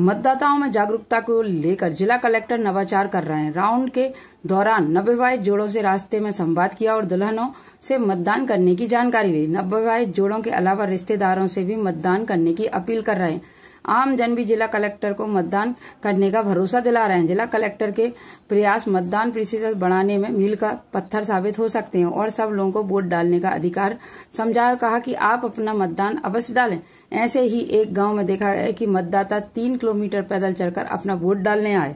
मतदाताओं में जागरूकता को लेकर जिला कलेक्टर नवाचार कर रहे हैं। राउंड के दौरान नब्बे जोड़ों से रास्ते में संवाद किया और दुल्हनों से मतदान करने की जानकारी ली। नब्बे जोड़ों के अलावा रिश्तेदारों से भी मतदान करने की अपील कर रहे हैं। आम जन भी जिला कलेक्टर को मतदान करने का भरोसा दिला रहे हैं। जिला कलेक्टर के प्रयास मतदान प्रतिशत बढ़ाने में मील का पत्थर साबित हो सकते हैं और सब लोगों को वोट डालने का अधिकार समझाया कहा कि आप अपना मतदान अवश्य डालें। ऐसे ही एक गाँव में देखा गया कि मतदाता तीन किलोमीटर पैदल चलकर अपना वोट डालने आए।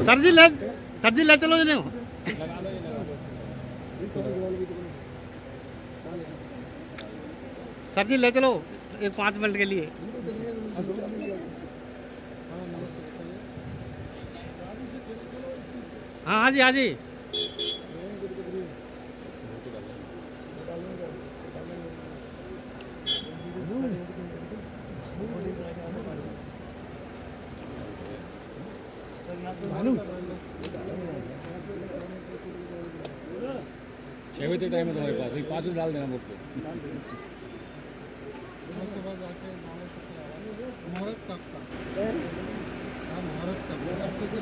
सर जी ले सर जी ले चलो सर जी, ले चलो, एक पाँच मिनट के लिए। हाँ हाँ जी हाँ जी। छः बजे टाइम है तुम्हारे पास पाँच बजे डाल देना पे मुहूर्त कब का हाँ कब अच्छे से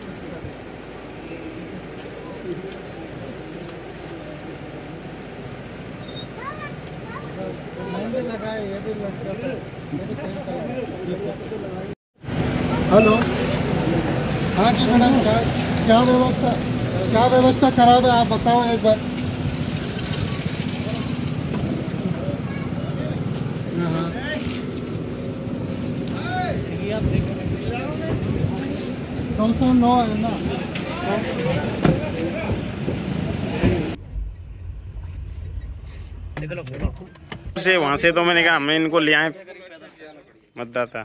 मेहंदी लगाए ये भी लग हेलो। हाँ जी मैडम, क्या क्या व्यवस्था क्या व्यवस्था खराब है? आप बताओ एक बार। सौ वहाँ से तो मैंने कहा हमें इनको ले आए। मतदाता।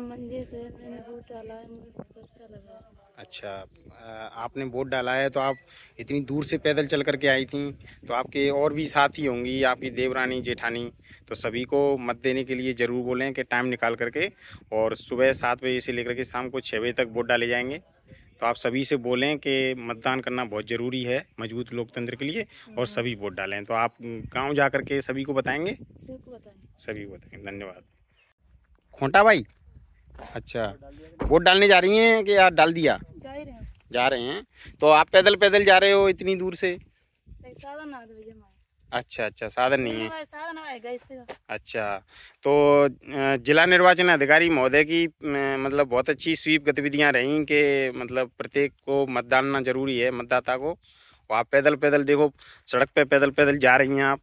मंजे से मैंने वोट डाला है मुझे बहुत अच्छा लगा। अच्छा आपने वोट डाला है तो आप इतनी दूर से पैदल चल करके आई थी तो आपके और भी साथी होंगी आपकी देवरानी जेठानी तो सभी को मत देने के लिए ज़रूर बोलें कि टाइम निकाल करके और सुबह सात बजे से लेकर के शाम को छः बजे तक वोट डाले जाएँगे। तो आप सभी से बोलें कि मतदान करना बहुत ज़रूरी है मज़बूत लोकतंत्र के लिए और सभी वोट डालें। तो आप गाँव जा कर के सभी को बताएँगे? सबको बताएँ। सभी को बताएँगे। धन्यवाद। खोटा भाई अच्छा। वोट डालने जा रही हैं कि यार डाल दिया? जा रहे हैं। तो आप पैदल पैदल जा रहे हो इतनी दूर से? अच्छा अच्छा साधन नहीं है। साधन आएगा अच्छा तो जिला निर्वाचन अधिकारी महोदय की मतलब बहुत अच्छी स्वीप गतिविधियाँ रहीं कि मतलब प्रत्येक को मतदान ना ज़रूरी है मतदाता को। और आप पैदल पैदल देखो सड़क पे पैदल पैदल जा रही हैं आप।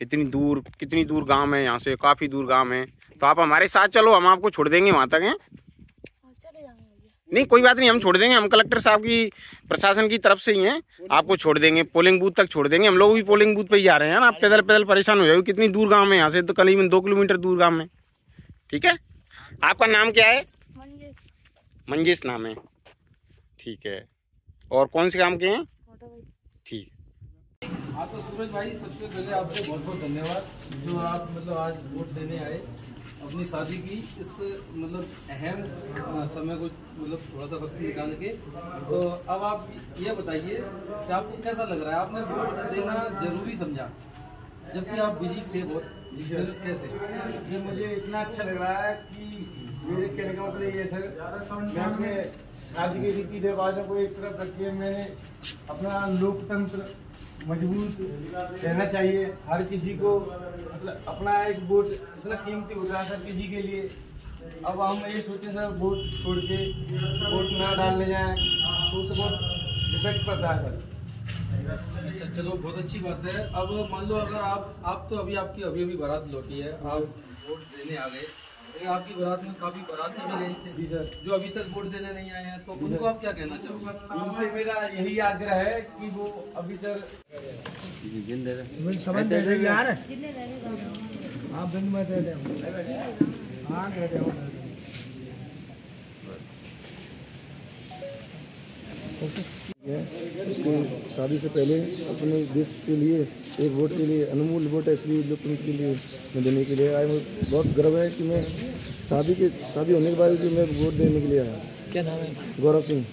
इतनी दूर कितनी दूर गाँव है यहाँ से? काफ़ी दूर गाँव है। तो आप हमारे साथ चलो हम आपको छोड़ देंगे वहाँ तक हैं? हाँ, चले जाएँगे भैया। नहीं कोई बात नहीं हम छोड़ देंगे हम कलेक्टर साहब की प्रशासन की तरफ़ से ही हैं। आपको छोड़ देंगे पोलिंग बूथ तक छोड़ देंगे। हम लोग भी पोलिंग बूथ पे ही जा रहे हैं ना आप पैदल पैदल परेशान हो जाओगे कितनी दूर गाँव है? यहाँ से तो करीबन दो किलोमीटर दूर गाँव में। ठीक है? आपका नाम क्या है? मंजे मंजिश नाम है। ठीक है। और कौन से काम के हैं? ठीक। हाँ तो सूरज भाई सबसे पहले आपको बहुत बहुत धन्यवाद जो आप मतलब आज वोट देने आए। अपनी शादी की इस मतलब अहम समय को मतलब थोड़ा सा वक्त निकाल के। तो अब आप ये बताइए कि आपको कैसा लग रहा है? आपने वोट देना ज़रूरी समझा जबकि आप बिज़ी थे बहुत। कैसे? ये मुझे इतना अच्छा लग रहा है कि मेरे कहने का मतलब ये सर मैं अपने राज्य के रीति रिवाजों को एक तरफ़ रखिए मैंने अपना लोकतंत्र मज़बूत रहना चाहिए, हर किसी को मतलब अपना एक वोट इतना कीमती होता है सर किसी के लिए। अब हम ये सोचे, सर वोट छोड़ के, वोट ना डालने जाए तो उससे बहुत डिफेक्ट पड़ता है, सर। अच्छा चलो, बहुत अच्छी बात है। अब मान लो, अगर आप आप तो अभी आपकी अभी अभी बारात लौटी है, आप वोट देने आ गए। आपकी बारात में काफ़ी बाराती भी रहे थे। जो अभी तक वोट देने नहीं आए हैं तो उनको आप क्या कहना चाहोगे? उनसे मेरा यही आग्रह है कि वो अभी तक यार। हाँ बिन में दे दे। हाँ दे दे उसके शादी से पहले अपने देश के लिए एक वोट के लिए अनमोल वोट है इसलिए लोकतंत्र के लिए मैं देने के लिए आया मुझे बहुत गर्व है कि मैं शादी के शादी होने के बाद भी मैं वोट देने के लिए आया। क्या नाम है? गौरव सिंह।